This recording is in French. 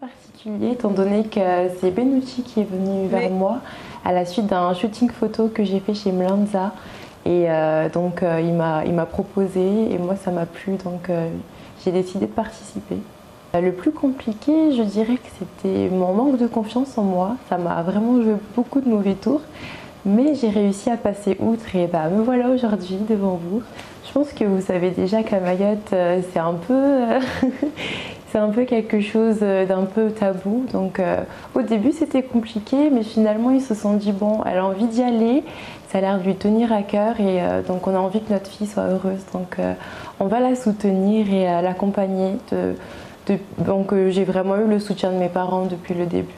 particulier étant donné que c'est Benucci qui est venu vers moi à la suite d'un shooting photo que j'ai fait chez Mlanza. Et euh, donc euh, il m'a proposé et moi ça m'a plu donc euh, j'ai décidé de participer. Le plus compliqué, je dirais que c'était mon manque de confiance en moi. Ça m'a vraiment joué beaucoup de mauvais tours. Mais j'ai réussi à passer outre et bah, me voilà aujourd'hui devant vous. Je pense que vous savez déjà qu'à Mayotte, c'est un peu c'est un peu quelque chose d'un peu tabou. Donc au début c'était compliqué, mais finalement ils se sont dit bon, elle a envie d'y aller, ça a l'air de lui tenir à cœur et donc on a envie que notre fille soit heureuse. Donc on va la soutenir et l'accompagner. donc j'ai vraiment eu le soutien de mes parents depuis le début.